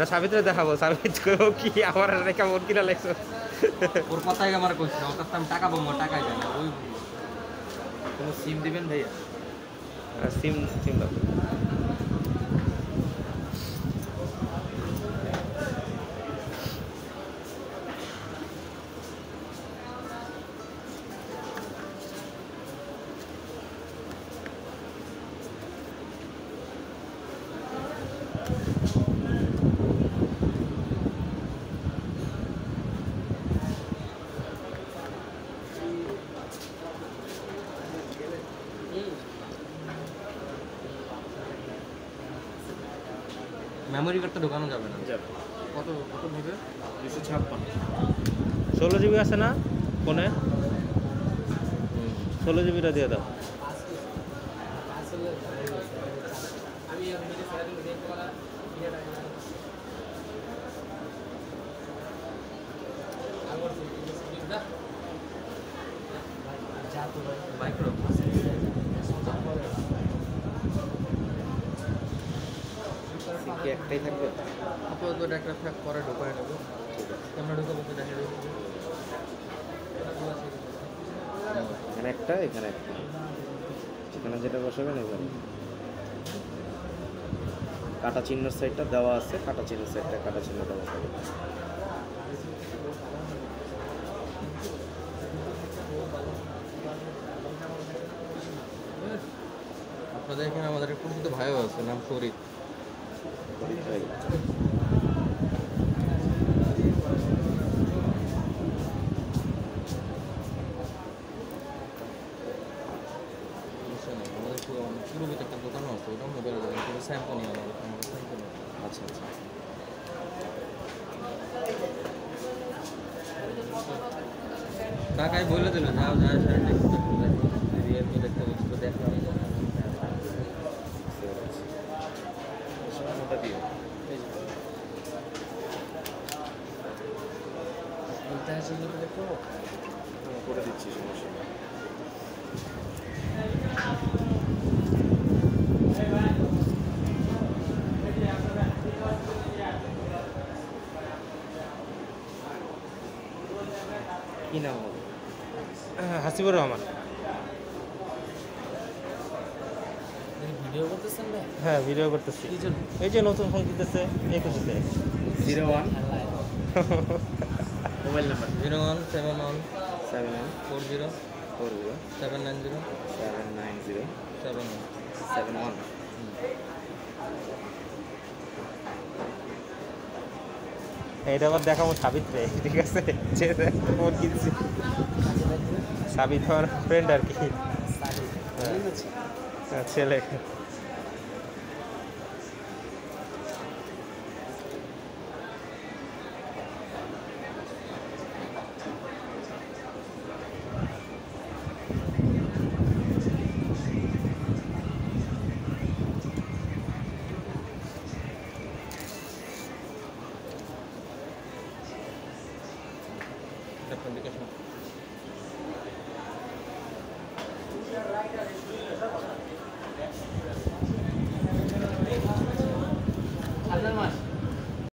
এটা সাবিত্রে দেখাবো সাবিত কইব কি আমার রেখা মন কিনা লাগছে ওর কথাই আমার কইছে ওর কাছে আমি টাকা পাবো টাকাই দেয় না ওই কোনো সিম দিবেন ভাইয়া? সিম সিম দাও। মেমোরি কার্ডটা ঢোকানো যাবে না। কত কত নেবে? দুশো ছাপ্পান্ন। ষোলো জিবি আছে না ফোনে? ষোলো জিবিটা দিয়ে দাও। মাইক্রো কি একটাই থাকবে। আপাতত একটা ফ্যাক পরে ঢোকায় নেব। কেমন ঢুকাবো তো দেখা যাবে এখানে একটা এখানে একটা। এখানে যেটা বসাবেন এখানে। কাটা চিহ্নের সাইডটা দেওয়া আছে কাটা চিহ্নের সাইডটা কাটা চিহ্নটা বসাবে আপনাদের এখানে আমাদের পরিচিত ভাইও আছে নাম ফরিদ পুরো পূর্বীতে একটা দোকানও আছে ওটা মোবাইল কিন্তু স্যাম্পল নিয়ে আমাদের স্যাম্পল আচ্ছা আচ্ছা টাকায় বলে দিল, যাও যা দেখতে রিয়েলমি দেখতে বলছিল দেখলাম ওটা দিও করে। দিচ্ছি সমস্যা নেই। কি নাম হাসিবুর রহমান। ভিডিও করতেছেন হ্যাঁ ভিডিও করতেছি। এই যে নতুন ফোন কিনতেছে একুশে zero one. Mobile number? Zero one seven one seven one four zero four zero seven nine zero seven nine zero seven one. Seven one. এটা আবার দেখাবো সাবিত্রে ঠিক আছে? যে ফোন কিনছি। সাবিত আমার ফ্রেন্ড আর কি। হ্যাঁ, ছেলে অ্যাপ্লিকেশন